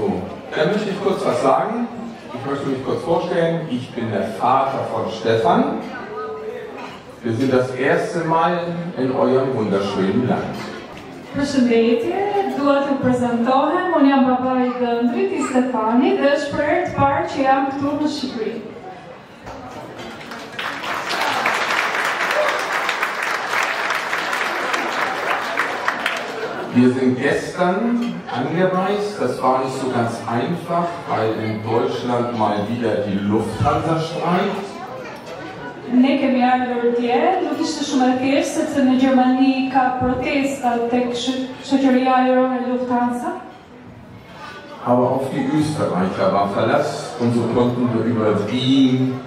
So, dann möchte ich kurz was sagen. Ich möchte mich kurz vorstellen. Ich bin der Vater von Stefan. Wir sind das erste Mal in eurem wunderschönen Land. Përshëndetje, dua t'ju prezantohem, unë jam baba i Dëndrit, i Stefanit, dhe herë të që jam këtu në Shqipëri. Wir sind gestern angereist. Das war nicht so ganz einfach, weil in Deutschland mal wieder die Lufthansa streikt. Ne kemi ardhur dje, nuk ishte shumë e thjeshtë sepse në Gjermani ka protesta tek shoqëria ajrore Lufthansa. Aber auch die Österreicher war Verlass und so konnten wir über Wien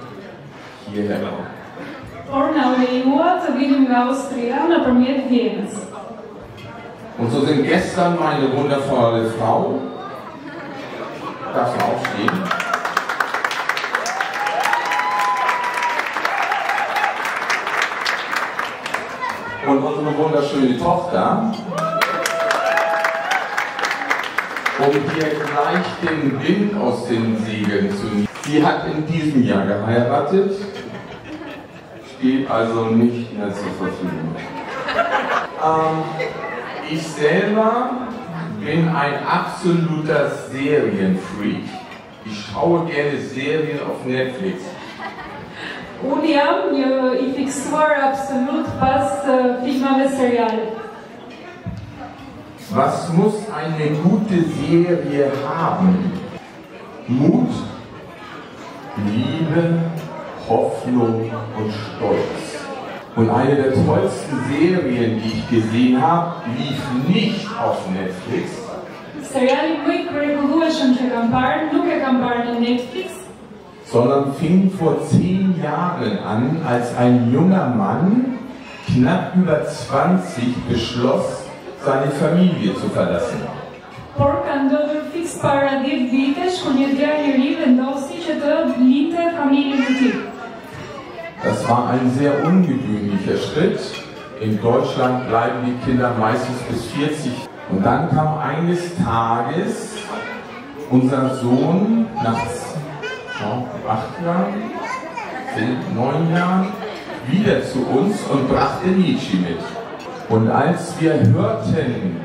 hierher kommen. Por na u lejuar të vinim nga Austria nëpërmjet Vienës. Und so sind gestern meine wundervolle Frau, darf mal aufstehen, und unsere wunderschöne Tochter, um hier gleich den Wind aus den Segeln zu nehmen. Sie hat in diesem Jahr geheiratet, steht also nicht mehr zur Verfügung. Ähm, ich selber bin ein absoluter Serienfreak. Ich schaue gerne Serien auf Netflix. I fiksuar absolut pas uh, filmave seriale. Was muss eine gute Serie haben? Mut, Liebe, Hoffnung und Stolz. Und eine der tollsten Serien, die ich gesehen habe, lief nicht auf Netflix, sondern fing vor zehn Jahren an, als ein junger Mann, knapp über 20, beschloss, seine Familie zu verlassen. fix para 10 vitesh kur një djalë i ri vendosi që të linte familjen e tij. Das war ein sehr ungewöhnlicher Schritt. In Deutschland bleiben die Kinder meistens bis 40. Und dann kam eines Tages unser Sohn nach acht Jahren, neun Jahren wieder zu uns und brachte Nietzsche mit. Und als wir hörten,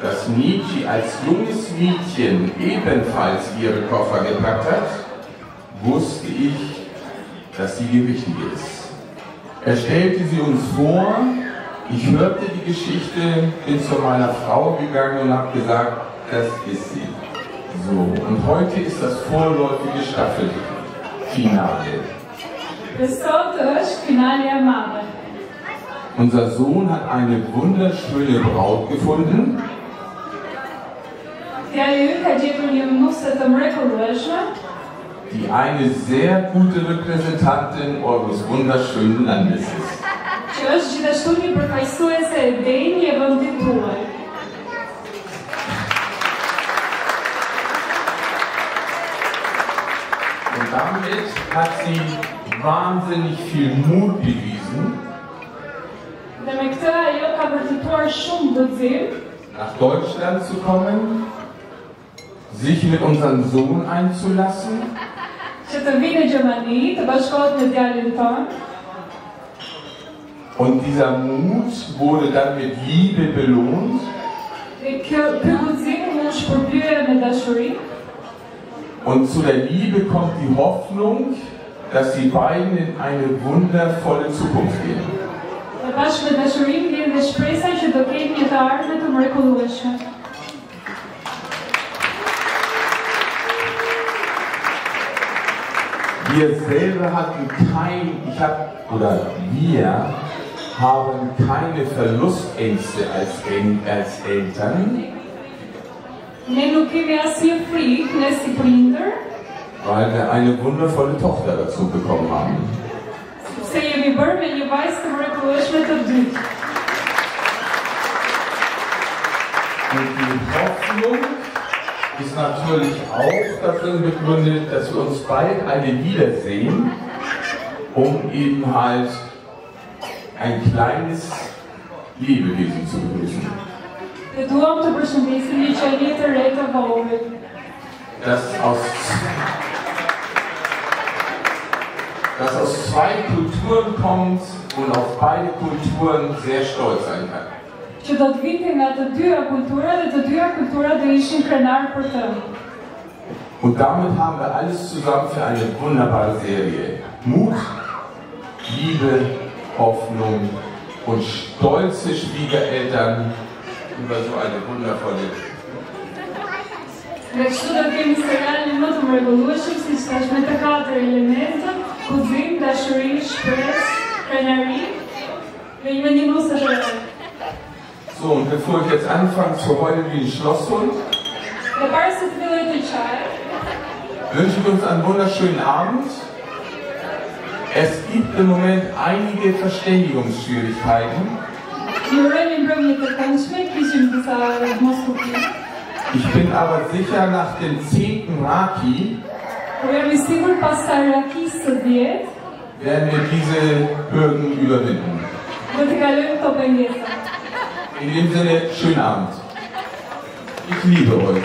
dass Nietzsche als junges Mädchen ebenfalls ihre Koffer gepackt hat, wusste ich, dass sie richtige ist. Er stellte sie uns vor, ich hörte die Geschichte, bin zu meiner Frau gegangen und habe gesagt, das ist sie. So, und heute ist das vorläufige Staffelfinale. Unser Sohn hat eine wunderschöne Braut gefunden, Die eine sehr gute Repräsentantin eures wunderschönen Landes ist. që është gjithashtu një përfaqësuese e denjë e vendit tuaj. Und damit hat sie wahnsinnig viel Mut bewiesen, Dhe me këtë ajo ka vërtetuar shumë guxim nach Deutschland zu kommen, sich mit unserem Sohn einzulassen djalin tonë, und dieser Mut wurde dann mit Liebe belohnt dashuri. und zu der Liebe kommt die Hoffnung, dass die beiden in eine wundervolle Zukunft gehen. Dhe bashkë me dashurin vjen dhe shpresa që do ketë një të ardhme Wir selber hatten kein, ich habe, oder wir haben keine Verlustängste als, als Eltern, weil wir eine wundervolle Tochter dazu bekommen haben. Und die Hoffnung ist natürlich auch darin begründet, dass wir uns bald alle wiedersehen, um eben halt ein kleines Lebewesen zu begrüßen. Das aus, das aus zwei Kulturen kommt und auf beide Kulturen sehr stolz sein kann. Që do të vinte nga të dyja kultura dhe të dyja kultura do ishin krenar për të. Und damit haben wir alles zusammen für eine wunderbare Serie. Mut, Liebe, Hoffnung und stolze Schwiegereltern über so eine wundervolle Dhe kështu do kemi serialin më të mrekullueshëm si që tash me të katër elemente, kuzim, dashuri, shpresë, krenari dhe një mendinuese të re. So, und bevor ich jetzt anfange zu heulen wie ein Schlosshund, wünsche ich uns einen wunderschönen Abend. Es gibt im Moment einige Verständigungsschwierigkeiten. Ich bin aber sicher, nach dem 10. Raki werden wir diese Hürden überwinden. In dem Sinne, schönen Abend. Ich liebe euch.